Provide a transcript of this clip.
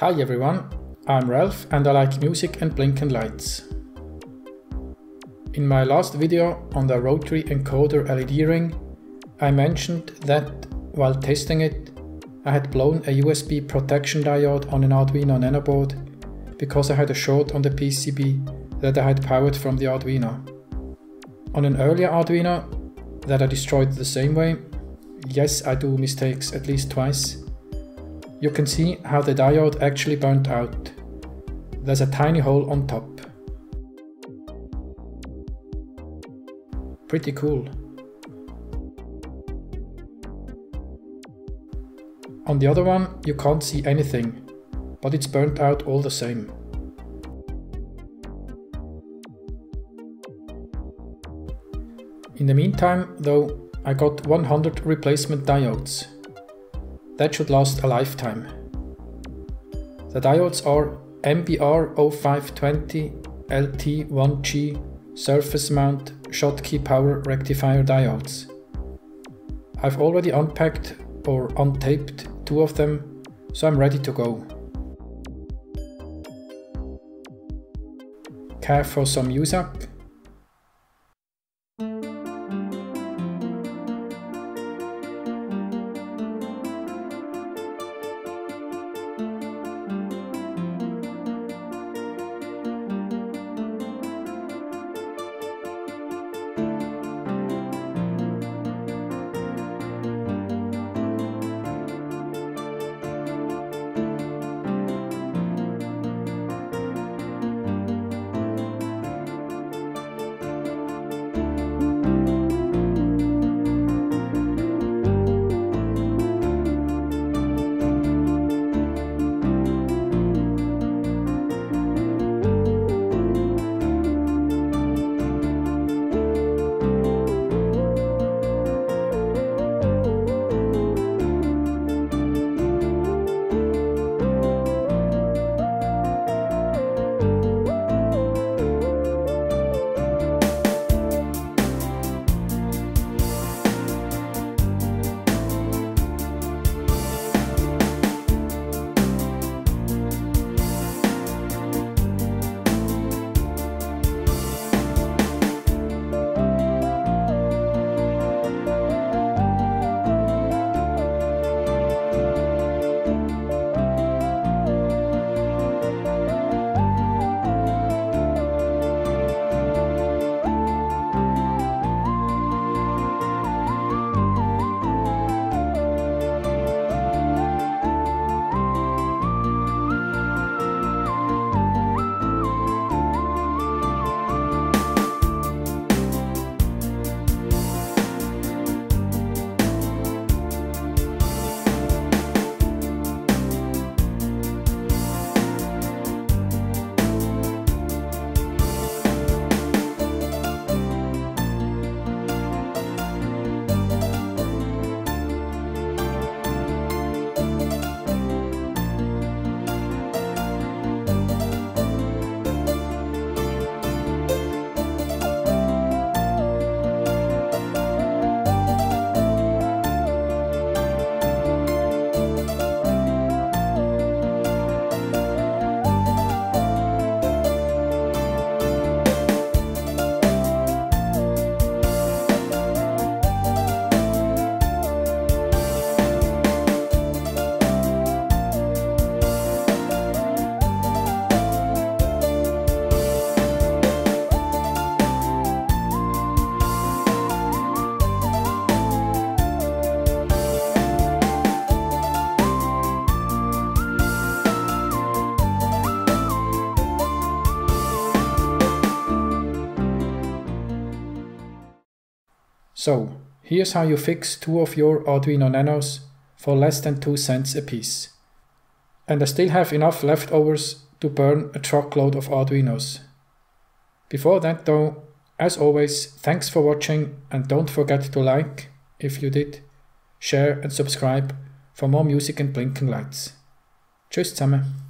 Hi everyone, I'm Ralph and I like music and blinking lights. In my last video on the rotary encoder LED ring, I mentioned that while testing it, I had blown a USB protection diode on an Arduino Nano board because I had a short on the PCB that I had powered from the Arduino. On an earlier Arduino that I destroyed the same way, yes I do mistakes at least twice, you can see how the diode actually burnt out. There's a tiny hole on top. Pretty cool. On the other one you can't see anything, but it's burnt out all the same. In the meantime, though, I got 100 replacement diodes. That should last a lifetime. The diodes are MBR0520 LT1G surface mount Schottky power rectifier diodes. I've already unpacked or untaped two of them, so I'm ready to go. Care for some Muzak? So, here's how you fix two of your Arduino Nanos for less than 2 cents a piece. And I still have enough leftovers to burn a truckload of Arduinos. Before that though, as always, thanks for watching and don't forget to like, if you did, share and subscribe for more music and blinking lights. Tschüss zusammen.